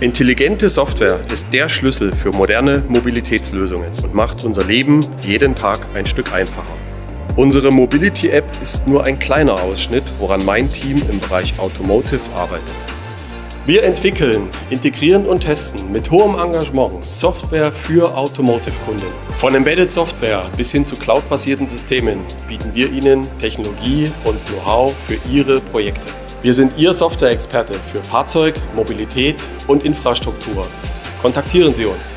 Intelligente Software ist der Schlüssel für moderne Mobilitätslösungen und macht unser Leben jeden Tag ein Stück einfacher. Unsere Mobility App ist nur ein kleiner Ausschnitt, woran mein Team im Bereich Automotive arbeitet. Wir entwickeln, integrieren und testen mit hohem Engagement Software für Automotive-Kunden. Von Embedded Software bis hin zu cloud-basierten Systemen bieten wir Ihnen Technologie und Know-how für Ihre Projekte. Wir sind Ihr Software-Experte für Fahrzeug, Mobilität und Infrastruktur. Kontaktieren Sie uns.